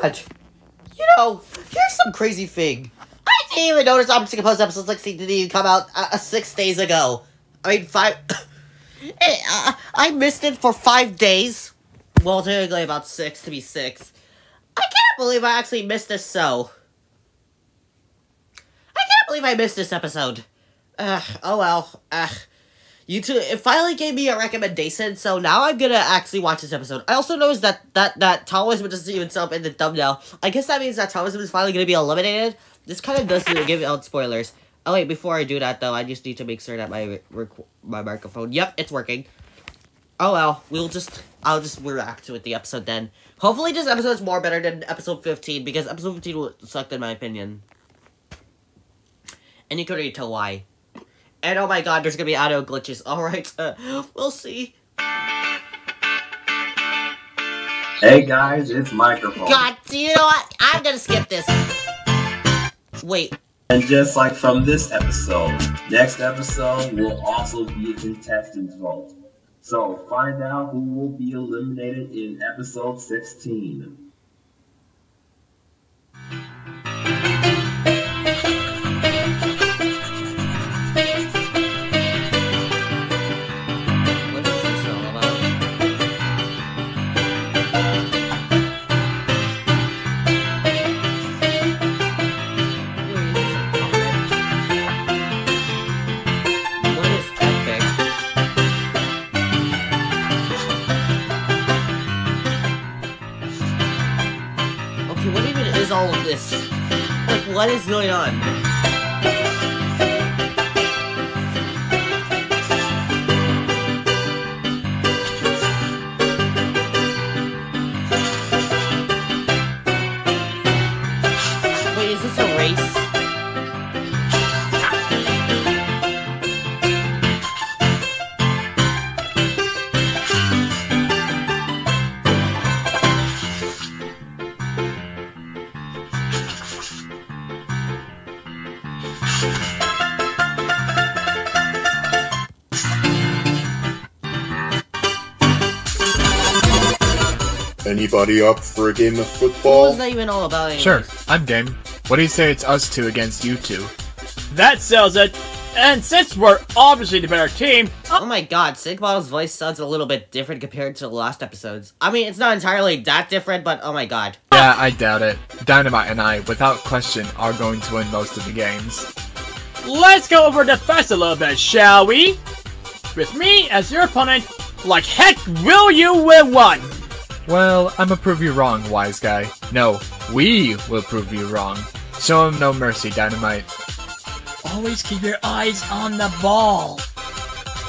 god. You know, here's some crazy thing. I didn't even notice I'm Opposite Post episode 16 didn't even come out uh, uh, six days ago. I mean, five. Eh, uh, I missed it for five days. Well, technically about six to be six. I can't believe I actually missed this so. I can't believe I missed this episode. Ugh, oh well. Ugh. YouTube it finally gave me a recommendation, so now I'm gonna actually watch this episode. I also noticed that that that Taoism doesn't even up in the thumbnail. I guess that means that Taoism is finally gonna be eliminated. This kind of does give out spoilers. Oh wait, before I do that though, I just need to make sure that my my microphone. Yep, it's working. Oh well, we'll just I'll just react to it the episode then. Hopefully this episode is more better than episode 15 because episode 15 sucked in my opinion. And you can already tell why. And oh my god, there's gonna be audio glitches. Alright, uh, we'll see. Hey guys, it's Microphone. God, you know what? I'm gonna skip this. Wait. And just like from this episode, next episode will also be a contestant's vote. So find out who will be eliminated in episode 16. What is going on? Anybody up for a game of football? What was that even all about? Anyways? Sure, I'm game. What do you say it's us two against you two? That sells it! And since we're obviously the better team... Oh my god, Sigmodel's voice sounds a little bit different compared to the last episodes. I mean, it's not entirely that different, but oh my god. Yeah, I doubt it. Dynamite and I, without question, are going to win most of the games. Let's go over the facts a little bit, shall we? With me as your opponent, like heck will you win one! Well, I'ma prove you wrong, wise guy. No, we will prove you wrong. Show him no mercy, Dynamite. Always keep your eyes on the ball.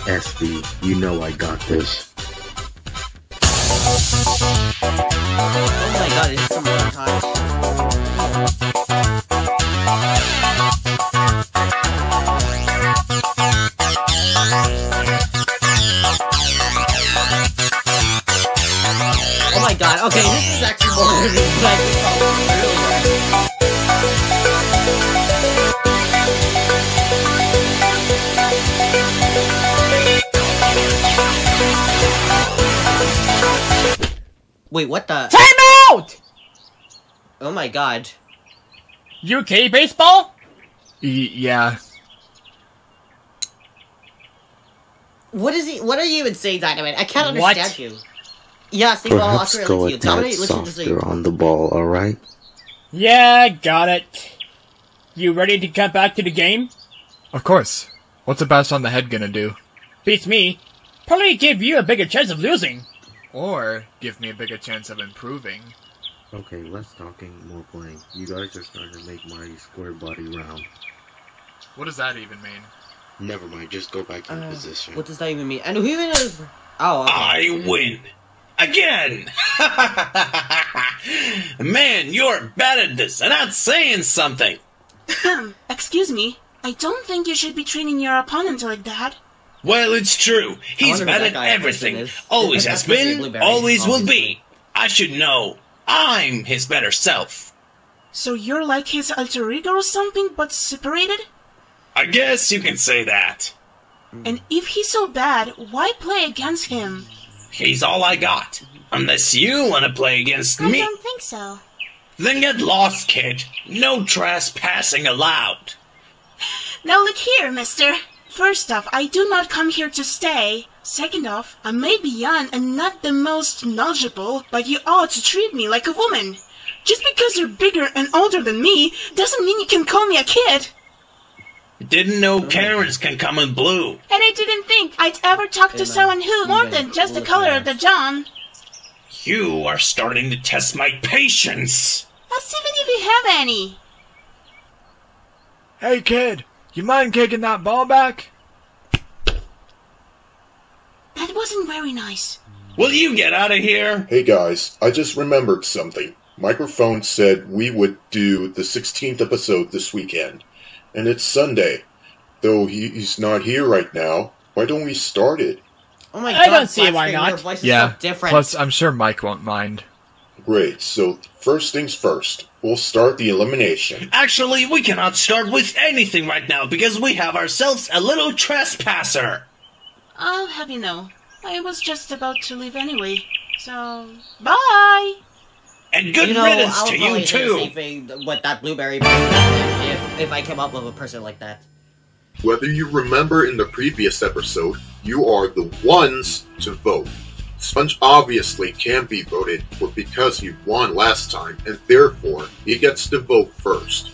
SB, you know I got this. Oh my god, it's some long time. Okay, this is actually more than like earlier. Wait, what the? Time out! Oh my god. UK baseball? Y yeah. What is he? What are you even saying, Dynamite? I can't What? understand you. Yeah, Steve, Perhaps agree go with a you. tad Dominate, listen to softer on the ball, alright? Yeah, got it. You ready to get back to the game? Of course. What's a bash on the head gonna do? Beats me. Probably give you a bigger chance of losing. Or give me a bigger chance of improving. Okay, less talking, more playing. You guys are starting to make my square body round. What does that even mean? Never mind, just go back to Uh, position. what does that even mean? And who even is? Oh, okay. I win. Again! Man, you're bad at this, and that's saying something. Excuse me. I don't think you should be treating your opponent like that. Well, it's true. He's bad at everything. Always has supposed to be been, always will be. I should know. I'm his better self. So you're like his alter ego or something, but separated? I guess you can say that. And if he's so bad, why play against him? He's all I got. Unless you want to play against I me. I don't think so. Then get lost, kid. No trespassing allowed. Now look here, mister. First off, I do not come here to stay. Second off, I may be young and not the most knowledgeable, but you ought to treat me like a woman. Just because you're bigger and older than me doesn't mean you can call me a kid. Didn't know Karens can come in blue. And I didn't think I'd ever talk to someone who more than just the color of the John. You are starting to test my patience. Let's even if you have any. Hey kid, you mind kicking that ball back? That wasn't very nice. Will you get out of here? Hey guys, I just remembered something. Microphone said we would do the 16th episode this weekend, and it's Sunday. Though he, he's not here right now, why don't we start it? Oh my god, I god, don't see why Flatscreen, not. Your voice is Yeah. so different. Plus, I'm sure Mike won't mind. Great, so first things first, we'll start the elimination. Actually, we cannot start with anything right now because we have ourselves a little trespasser. Oh, I'll have you know, I was just about to leave anyway. So, bye! And good you know, riddance I would to you too. same thing with that blueberry if if I came up with a person like that. Whether you remember in the previous episode, you are the ones to vote. Sponge obviously can be voted for because he won last time, and therefore he gets to vote first.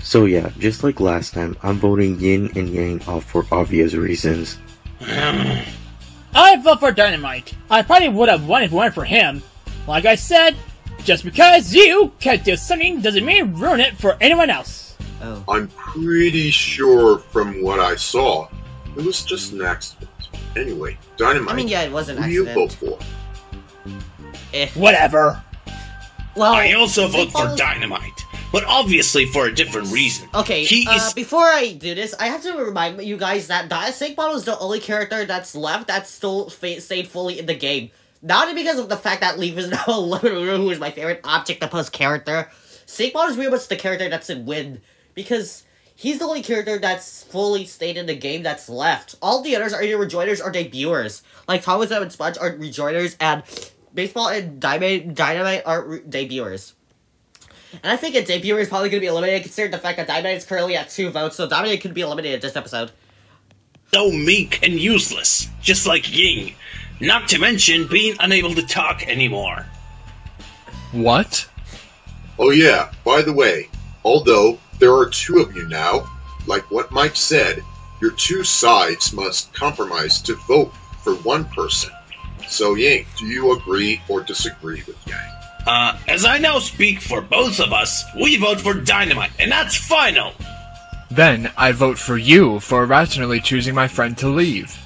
So yeah, just like last time, I'm voting Yin and Yang off for obvious reasons. I vote for Dynamite. I probably would have won if it weren't for him. Like I said, just because you can't do something doesn't mean ruin it for anyone else. Oh. I'm pretty sure from what I saw, it was just an accident. Anyway, Dynamite, I mean, yeah, it was an who do you vote for? Eh. Whatever. Well, I also vote for Dynamite, but obviously for a different reason. Okay, He uh, is before I do this, I have to remind you guys that Di- Snake Bottle is the only character that's left that's still stayed fully in the game. Not because of the fact that Leaf is now Limited, who is my favorite Object Oppose character. Snake Bottle is really much the character that's in Win, because he's the only character that's fully stayed in the game that's left. All the others are either rejoiners or debuters. Like Thomas and Sponge are rejoiners, and Baseball and Dynamite, Dynamite are re- debuters. And I think a debuter is probably going to be eliminated considering the fact that Dynamite is currently at two votes, so Dynamite could be eliminated this episode. so meek and useless, just like Ying. Not to mention being unable to talk anymore. What? Oh yeah, by the way, although there are two of you now, like what Mike said, your two sides must compromise to vote for one person. So Ying, do you agree or disagree with Yang? Uh, as I now speak for both of us, we vote for Dynamite, and that's final. Then I vote for you for rationally choosing my friend to leave.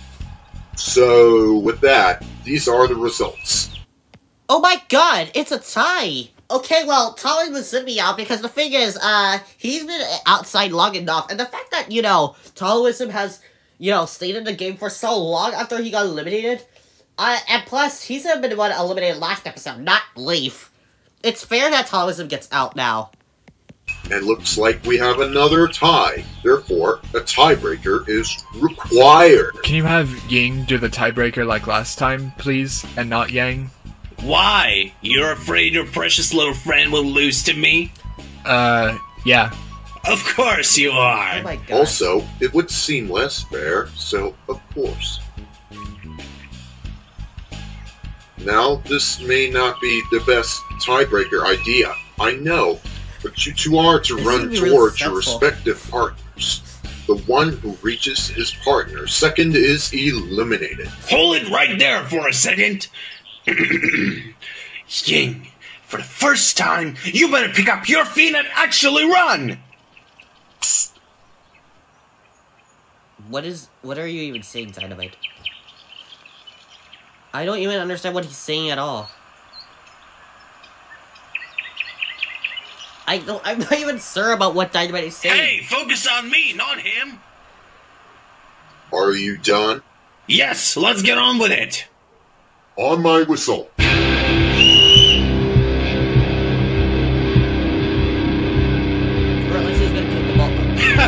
So with that, these are the results. Oh my god, it's a tie! Okay, well, Tommy was me out because the thing is, uh, he's been outside long enough, and the fact that, you know, Taoism has, you know, stayed in the game for so long after he got eliminated, uh, and plus, he's been the one eliminated last episode, not Leaf. It's fair that Taoism gets out now. And looks like we have another tie. Therefore, a tiebreaker is required. Can you have Ying do the tiebreaker like last time, please, and not Yang? Why? You're afraid your precious little friend will lose to me? Uh, yeah. Of course you Oh are. my god. Also, it would seem less fair, so of course. Now, this may not be the best tiebreaker idea, I know, but you two are to This run would towards your respective partners. The one who reaches his partner second is eliminated. Hold it right there for a second. Ying, for the first time, you better pick up your feet and actually run. What is, what are you even saying, Dynamite? I don't even understand what he's saying at all. I don't, I'm not even sure about what Dynamite is saying. Hey, focus on me, not him. Are you done? Yes, let's get on with it. On my whistle. Or unless he's gonna kick the ball.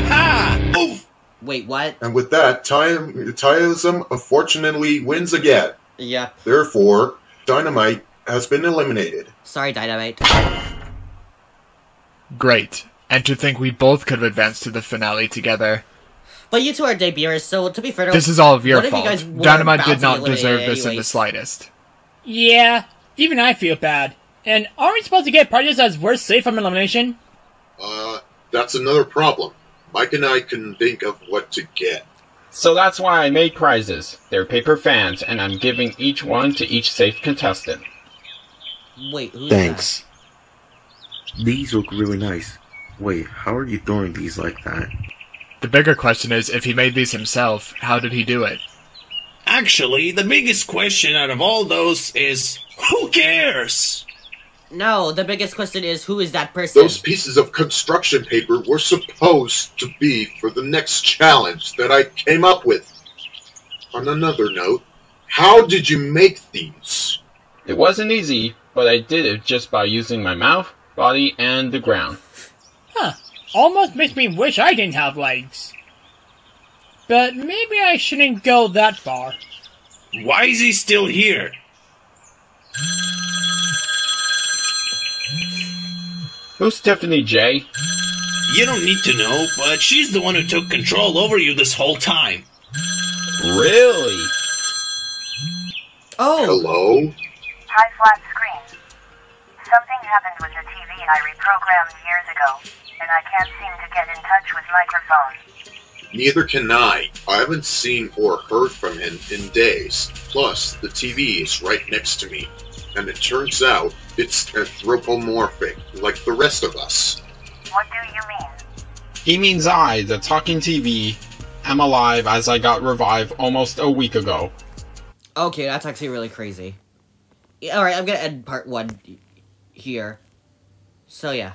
Ha Oof. Wait, what? And with that, Ty- Tyism unfortunately wins again. Yeah. Therefore, Dynamite has been eliminated. Sorry, Dynamite. Great. And to think we both could have advanced to the finale together. But you two are debuters, so to be fair, This is all of your what if you fault. guys Dynamite did not deserve eliminated this in the slightest. Yeah, even I feel bad. And aren't we supposed to get prizes as we're safe from elimination? Uh, that's another problem. Mike and I couldn't think of what to get. So that's why I made prizes. They're paper fans, and I'm giving each one to each safe contestant. Wait, who's Thanks. These look really nice. Wait, how are you throwing these like that? The bigger question is, if he made these himself, how did he do it? Actually, the biggest question out of all those is who cares? No, the biggest question is who is that person? Those pieces of construction paper were supposed to be for the next challenge that I came up with. On another note, how did you make these? It wasn't easy, but I did it just by using my mouth, body, and the ground. Huh. Almost makes me wish I didn't have legs. But maybe I shouldn't go that far. Why is he still here? Who's Stephanie J? You don't need to know, but she's the one who took control over you this whole time. Really? oh, Hello? Hi, flat screen. Something happened with the TV I reprogrammed years ago, and I can't seem to get in touch with microphone. Neither can I. I haven't seen or heard from him in days. Plus, the TV is right next to me. And it turns out it's anthropomorphic, like the rest of us. What do you mean? He means I, the talking TV, am alive as I got revived almost a week ago. okay, that's actually really crazy. All right, I'm gonna end part one here. So yeah.